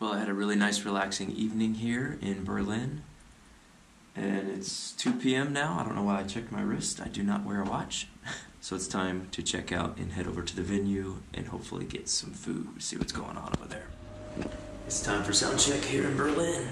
Well, I had a really nice, relaxing evening here in Berlin. And it's 2 p.m. now. I don't know why I checked my wrist. I do not wear a watch. So it's time to check out and head over to the venue and hopefully get some food, see what's going on over there. It's time for sound check here in Berlin.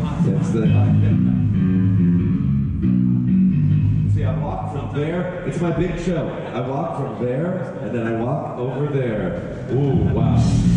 That's the. See, I walk from there. It's my big show. I walk from there, and then I walk over there. Ooh, wow.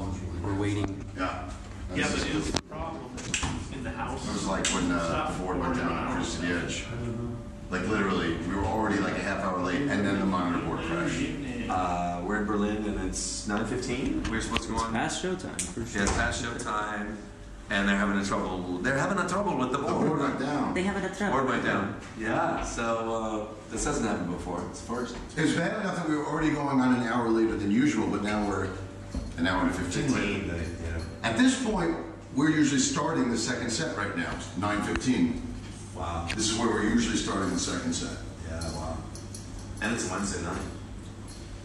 House, so we're waiting. Yeah. Yeah, but is the problem in the house? It was like when uh, Ford went down and cruised to the edge. Like literally, we were already like a half hour late, and then the monitor board crashed. Uh, we're in Berlin and it's 9:15. We're supposed to go on. Past showtime, for Yeah, sure. it's past show time, and they're having a trouble. They're having a trouble with the The board board. went down. They have a trouble. Board trouble. went down. Yeah. So uh, this hasn't happened before. It's first. It was bad enough that we were already going on an hour later than usual, but now we're an hour and 15 later. At this point, we're usually starting the second set right now, 9.15. Wow. This is where we're usually starting the second set. Yeah. Wow. And it's Wednesday night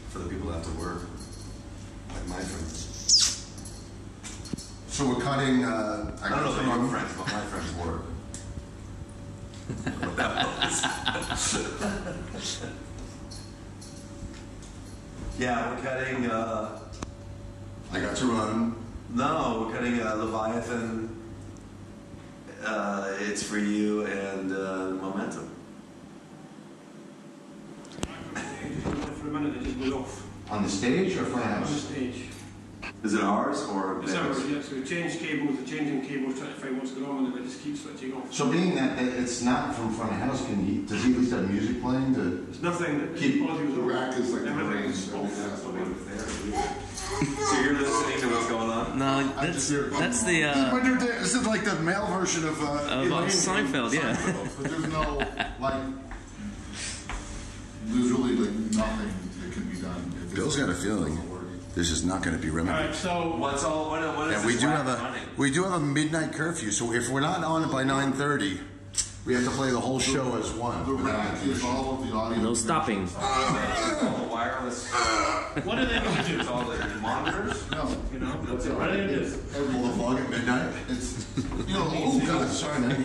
for the people that have to work, like my friends. So we're cutting, uh, I don't know about your friends, but my friends work. What that was. yeah, we're cutting. Uh, I got to run. No, we're cutting uh, Leviathan. Uh, it's for you and uh, Momentum. For a minute, they just blew off On the stage or front house? on the house? stage. Is it ours or It's theirs? ours, yeah, so we changed cables, we're changing cables, trying to find what's going on with it, just keeps switching off. So being that that it's not from front of house, can he, does he at least have music playing to? There's nothing that, Keep- all of The rack is like the Everything's brains, off. everything has So you're listening to what's going on? No, that's just that's the uh, When you're there, this is like the male version of, uh, of Elaine uh, from Seinfeld, yeah. Seinfeld, But there's no, like, there's really like nothing that can be done. if Bill's it's- got a feeling. This is not going to be All remedied. right, so What's all? What, what is And we this do whack have a running? we do have a midnight curfew, so if we're not on it by 9:30, we have to play the whole show as one. The rack is all of the audio. No stopping. all the wireless. what are they going to do? It's all the monitors. No, You know, What's it what are they going to do? Pull the vlog at midnight. it's, you know, oh God, sorry, man.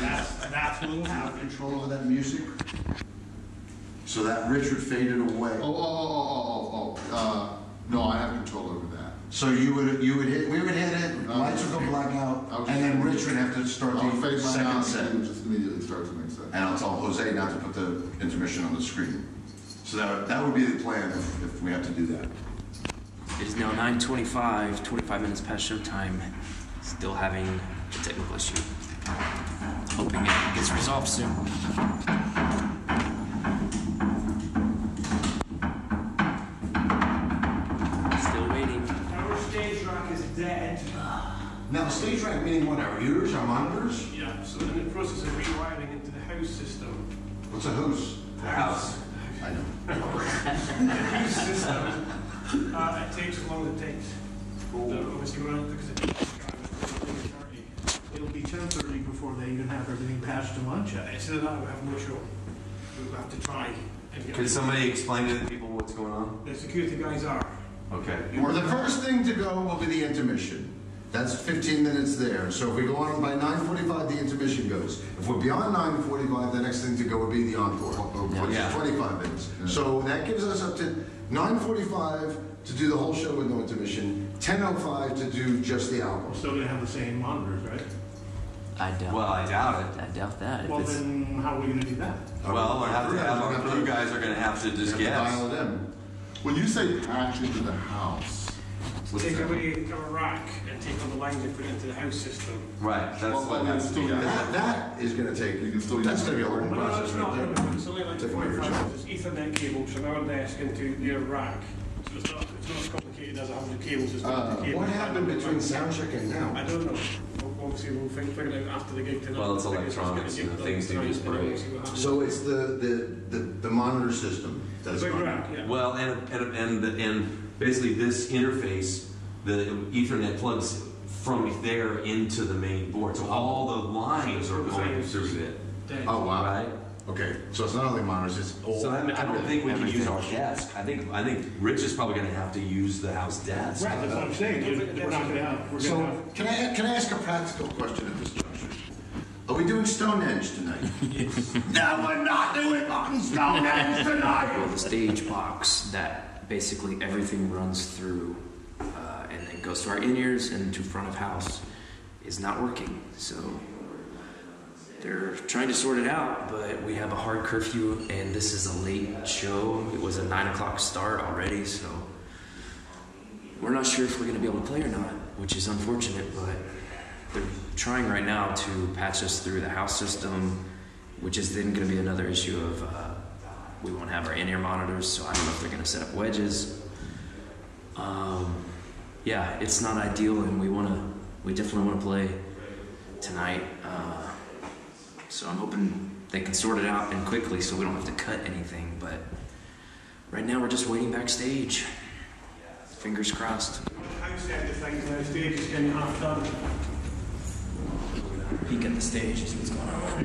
That's, that's what will happen. Control over that music. So that Richard faded away. Oh, oh, oh, oh, oh, oh, uh, no, I have control over that. So you would you would hit we would hit it. Lights would go black out, was- and then Rich would have to start I'll the fade mine second out, set. and just immediately start the next set. And I'll tell Jose not to put the intermission on the screen. So that, that would be the plan if, if we have to do that. It is now 9:25, 25 minutes past showtime. Still having a technical issue. Hoping it gets resolved soon. Still waiting. Our stage rack is dead. Now, stage rack meaning what? Our ears, our monitors? Yeah, so in the process of rewiring into the house system. What's a house? The house. I know. The house system, uh, it takes as long as it takes. So obviously we're on, because it takes It'll be ten thirty before they even have everything patched to Mancha. Instead of that, we have no show. We'll have to try and get. Can somebody explain to the people what's going on? The security guys are. Okay. Well, the first thing to go will be the intermission. That's 15 minutes there. So if we go on by 9:45, the intermission goes. If we're beyond 9:45, the next thing to go would be the encore, which Yeah. is 25 minutes. So that gives us up to 9:45 to do the whole show with no intermission, 10:05 to do just the We're album. still gonna have the same monitors, right? I doubt. Well, I doubt it. I doubt that. If Well, it's, then how are we gonna do that? Well, we'll have to have our crew guys are gonna have to just have to guess. dial it in. When you say patch into the house, What's Take that? away our rack and take all the lines and put it into the house system. Right, that's Well, what well, has to be still- done. That, that is going to take, You can still that's use going to be a it. learning No, no, process it's right not. there. It's only like Take a 45 picture. It's Ethernet cable from our desk into their rack. So it's not, it's not as complicated as 100 cables. It's Uh, not the cable. What happened between sound check and now? I now? don't know. Well, Obviously, we'll fig- figure it out after the gig tonight. Well, it's We'll figure out electronics, and gonna the get things do just break. we'll see what happens. So it's the, the, the, the monitor system The that's big running. rack, yeah. Well, and, and, and, and basically this interface, the ethernet plugs from there into the main board. So all the lines are going through it, Dead. Oh, wow. right? Okay, so it's not only monitors, it's all. So I, I don't think we can use our desk. I think, I think Rich is probably gonna have to use the house desk. Right, that's what I'm saying. We're not gonna have, we're gonna So, have. can I, can I ask a practical question at this juncture? Are we doing Stonehenge tonight? no, we're not doing fucking Stonehenge tonight! well, the stage box that basically everything runs through uh, and then goes to our in-ears and to front of house is not working. So they're trying to sort it out, but we have a hard curfew and this is a late show. It was a nine o'clock start already, so we're not sure if we're going to be able to play or not, which is unfortunate, but they're trying right now to patch us through the house system, which is then going to be another issue of uh, we won't have our in-ear monitors, so I don't know if they're going to set up wedges. Um, yeah, it's not ideal, and we want to, we definitely want to play tonight. Uh, so I'm hoping they can sort it out and quickly, so we don't have to cut anything. But right now, we're just waiting backstage. Fingers crossed. House set the things. Stage is getting half done. Peek at the stage, see what's going on.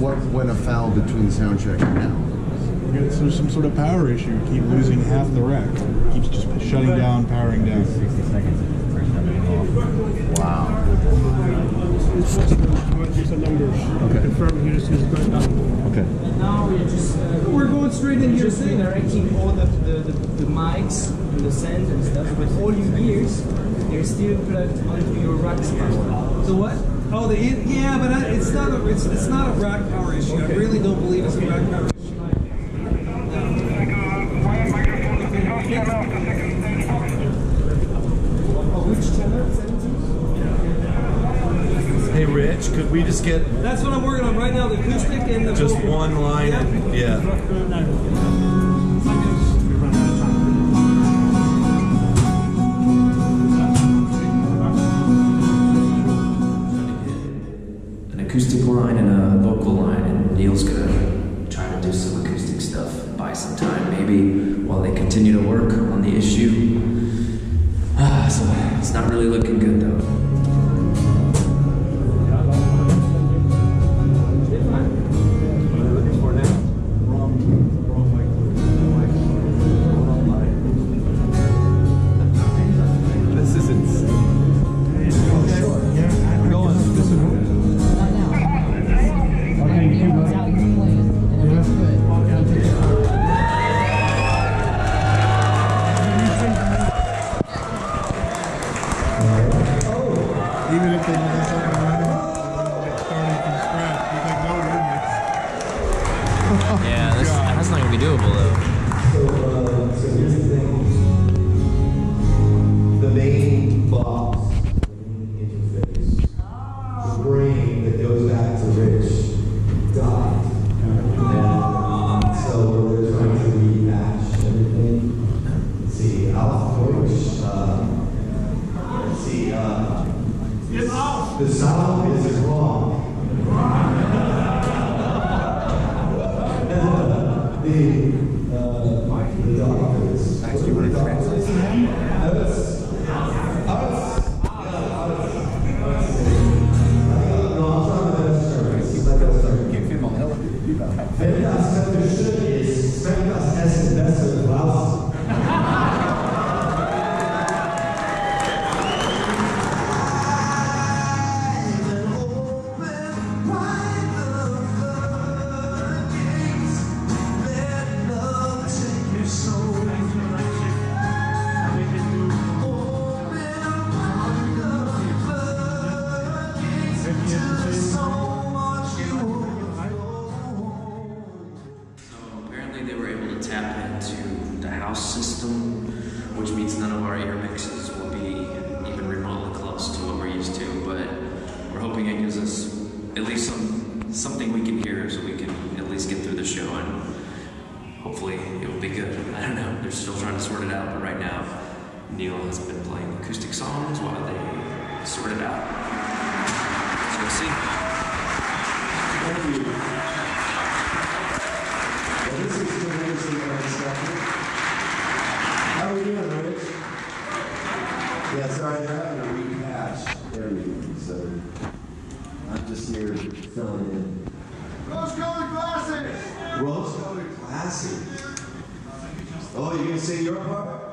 What went afoul between sound check and now? There's some sort of power issue. Keep losing half the rack. Keeps just shutting down, powering down. Wow. Here's the numbers. Confirm here as soon as it's done. Okay. Now we're just uh, we're going straight in here. Just directing all the, the, the, the mics and the send and stuff. But all your gears they're still plugged onto your rack power. The what? Oh, the yeah, but I, it's not a it's, it's not a rack power issue. I really don't believe it's a rack power issue. Oh, which channel? 17? Hey, Rich. which could we just get That's what I'm working on right now, the acoustic and the just vocal. one line? And, yeah. an acoustic line and a vocal line, and Neal's gonna try to do some acoustic stuff and buy some time, maybe while they continue to work on the issue. Ah, so it's not really looking good Even if they something sound is wrong. hopefully it will be good. I don't know. They're still trying to sort it out, but right now Neal has been playing acoustic songs while they sort it out. So we'll see. Well, this is tremendously unexpected. How are we doing, Rich? Yeah, sorry, they're having to rehash everything, so I'm just here filling in. Rose-colored glasses! Rose-colored glasses. Sing your part?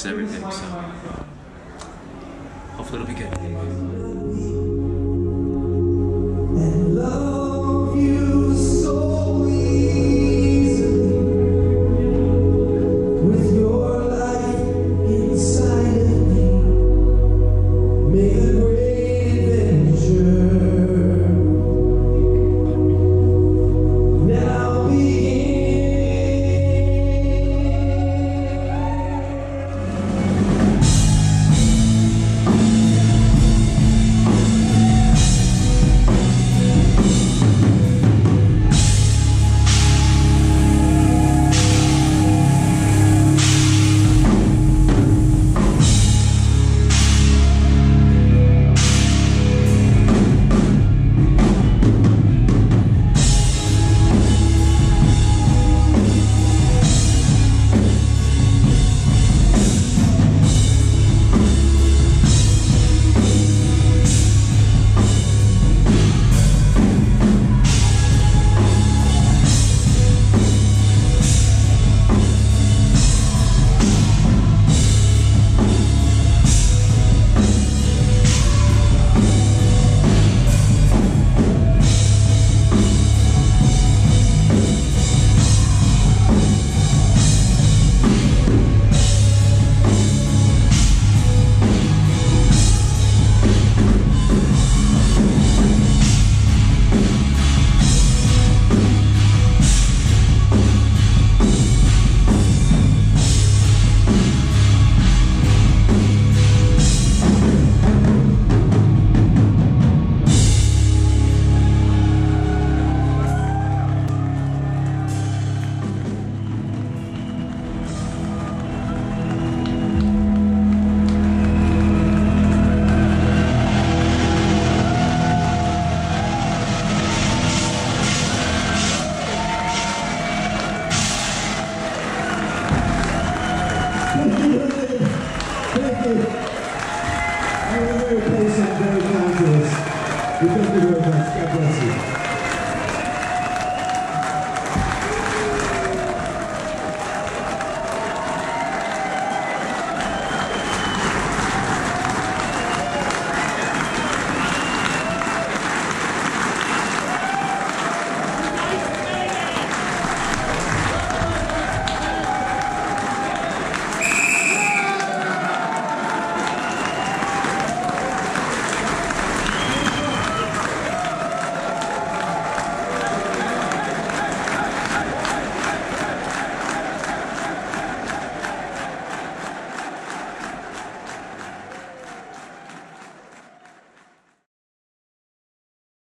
Of everything, so hopefully it'll be good.